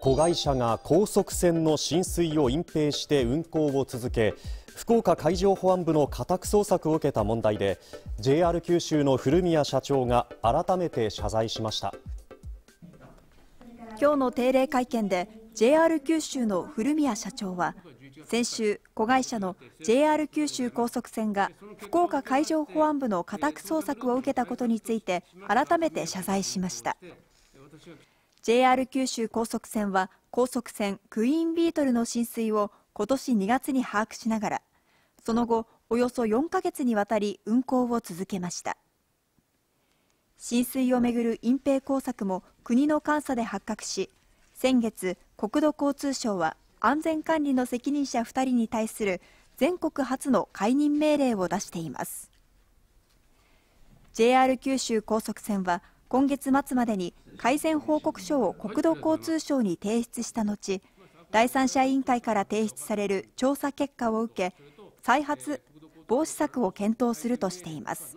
子会社が高速船の浸水を隠蔽して運航を続け福岡海上保安部の家宅捜索を受けた問題で JR 九州の古宮社長が改めて謝罪しました。今日の定例会見で JR 九州の古宮社長は先週、子会社の JR 九州高速船が福岡海上保安部の家宅捜索を受けたことについて改めて謝罪しました。JR 九州高速船は高速船クイーンビートルの浸水を今年2月に把握しながらその後およそ4ヶ月にわたり運航を続けました。浸水をめぐる隠蔽工作も国の監査で発覚し先月国土交通省は安全管理の責任者2人に対する全国初の解任命令を出しています。JR 九州高速船は今月末までに改善報告書を国土交通省に提出した後第三者委員会から提出される調査結果を受け再発防止策を検討するとしています。